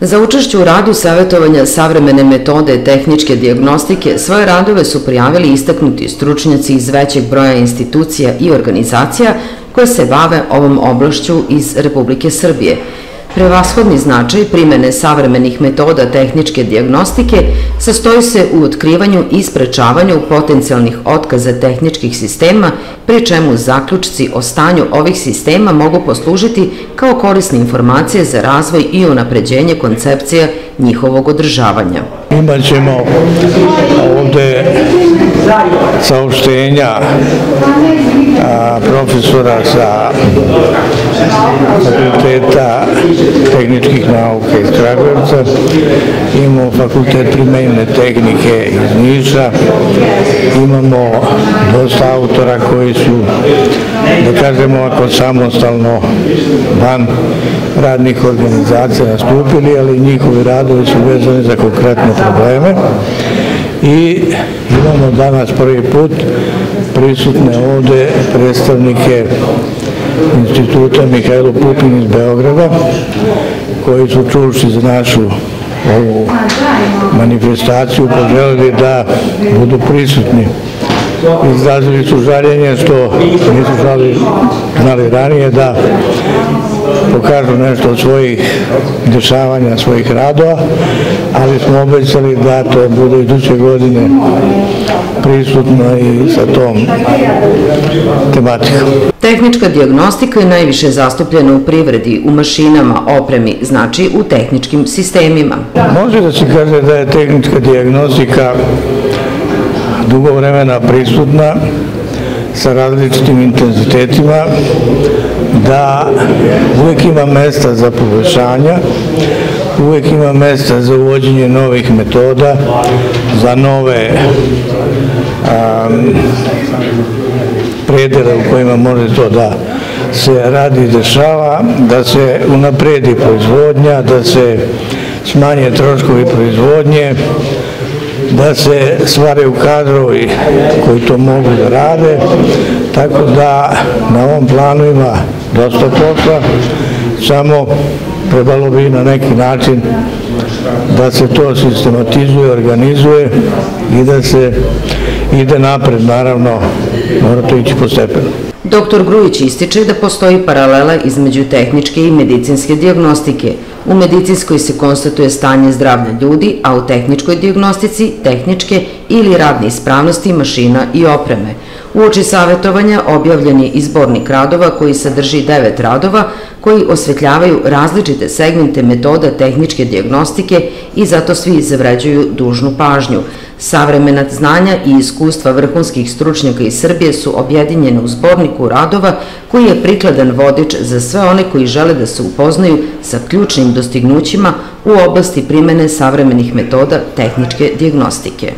Za učešću u radu savjetovanja savremene metode tehničke diagnostike svoje radove su prijavili istaknuti stručnjaci iz većeg broja institucija i organizacija koje se bave ovom oblašću iz Republike Srbije. Prevashodni značaj primene savremenih metoda tehničke diagnostike sastoji se u otkrivanju i sprečavanju potencijalnih otkaza tehničkih sistema, pri čemu zaključci o stanju ovih sistema mogu poslužiti kao korisne informacije za razvoj i unapređenje koncepcija njihovog održavanja. Imaćemo ovde saopštenja profesora sa fakulteta tehničkih nauka iz Kragujevca, imamo fakultet primenjene tehnike iz Niša, imamo dosta autora koji su, da kažemo ako samostalno van radnih organizacija nastupili, ali njihovi radovi su vezani za konkretne probleme. I imamo danas prvi put prisutne ovde predstavnike instituta Mihajlo Pupin iz Beograda, koji su čuši za našu ovu manifestaciju poželili da budu prisutni. Izrazili su žaljenje što nisu žali, znali ranije da pokažu nešto od svojih dešavanja, svojih radova, ali smo obećali da to bude iduće godine prisutno i sa tom tematikom. Tehnička diagnostika je najviše zastupljena u privredi, u mašinama, opremi, znači u tehničkim sistemima. Može da se kaže da je tehnička diagnostika dugo vremena prisutna sa različitim intenzitetima, da uvek ima mesta za poboljšanja, uvek ima mesta za uvođenje novih metoda, za nove um, predele u kojima može to da se radi i dešava, da se unapredi proizvodnja, da se smanje troškovi proizvodnje, da se stvaraju kadrovi koji to mogu da rade, tako da na ovom planu ima dosta posla, samo trebalo bi na neki način da se to sistematizuje, organizuje i da se ide napred, naravno, mora to ići postepeno. Dr. Grujić ističe da postoji paralela između tehničke i medicinske diagnostike. U medicinskoj se konstatuje stanje zdravlja ljudi, a u tehničkoj diagnostici tehničke ili radne ispravnosti mašina i opreme. U oči savjetovanja objavljen je izbornik radova koji sadrži devet radova koji osvetljavaju različite segmente metoda tehničke diagnostike i zato svi zavređuju dužnu pažnju. Savremena znanja i iskustva vrhunskih stručnjaka iz Srbije su objedinjene u zborniku radova koji je prikladan vodič za sve one koji žele da se upoznaju sa ključnim dostignućima u oblasti primene savremenih metoda tehničke diagnostike.